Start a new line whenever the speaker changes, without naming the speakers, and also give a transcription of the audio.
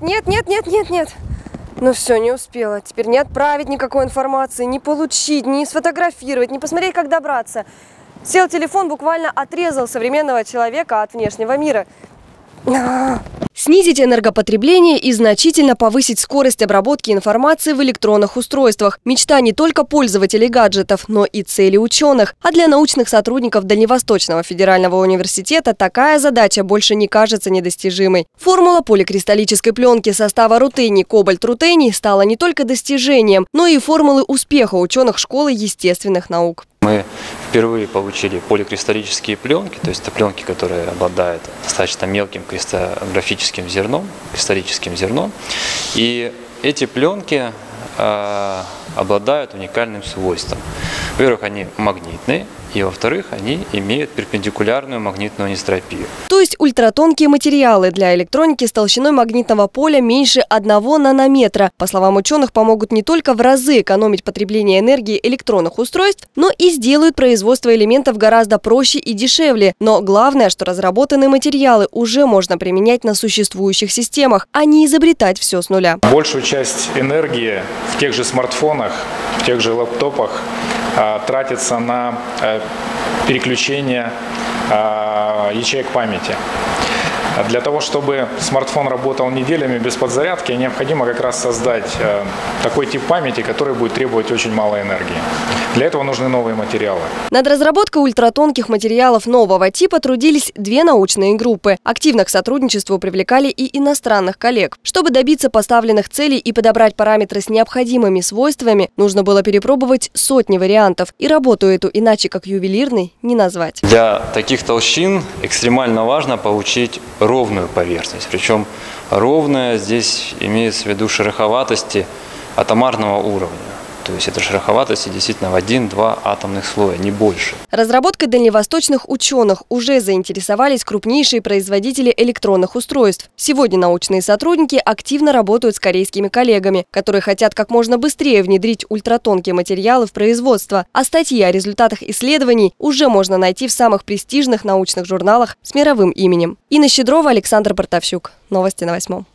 нет, нет, нет, нет, нет. Ну все, не успела. Теперь не отправить никакой информации, не получить, не сфотографировать, не посмотреть, как добраться. Сел телефон, буквально отрезал современного человека от внешнего мира. Снизить энергопотребление и значительно повысить скорость обработки информации в электронных устройствах. Мечта не только пользователей гаджетов, но и цели ученых. А для научных сотрудников Дальневосточного федерального университета такая задача больше не кажется недостижимой. Формула поликристаллической пленки состава рутений кобальт-рутений стала не только достижением, но и формулы успеха ученых школы естественных наук.
Мы впервые получили поликристаллические пленки, то есть это пленки, которые обладают достаточно мелким кристаллографическим зерном, кристаллическим зерном. И эти пленки э, обладают уникальным свойством. Во-первых, они магнитные, и во-вторых, они имеют перпендикулярную магнитную анистропию.
То есть ультратонкие материалы для электроники с толщиной магнитного поля меньше 1 нанометра. По словам ученых, помогут не только в разы экономить потребление энергии электронных устройств, но и сделают производство элементов гораздо проще и дешевле. Но главное, что разработанные материалы уже можно применять на существующих системах, а не изобретать все с нуля.
Большую часть энергии в тех же смартфонах, в тех же лаптопах тратится на э, переключение а, ячеек памяти. Для того, чтобы смартфон работал неделями без подзарядки, необходимо как раз создать э, такой тип памяти, который будет требовать очень мало энергии. Для этого нужны новые материалы.
Над разработкой ультратонких материалов нового типа трудились две научные группы. Активно к сотрудничеству привлекали и иностранных коллег. Чтобы добиться поставленных целей и подобрать параметры с необходимыми свойствами, нужно было перепробовать сотни вариантов. И работу эту иначе как ювелирной не назвать.
Для таких толщин экстремально важно получить ровную поверхность. Причем ровная здесь имеется в виду шероховатости атомарного уровня. То есть это шероховатости действительно в один-два атомных слоя, не больше.
Разработкой дальневосточных ученых уже заинтересовались крупнейшие производители электронных устройств. Сегодня научные сотрудники активно работают с корейскими коллегами, которые хотят как можно быстрее внедрить ультратонкие материалы в производство. А статьи о результатах исследований уже можно найти в самых престижных научных журналах с мировым именем. Инна Щедрова, Александр Бартовщук. Новости на восьмом.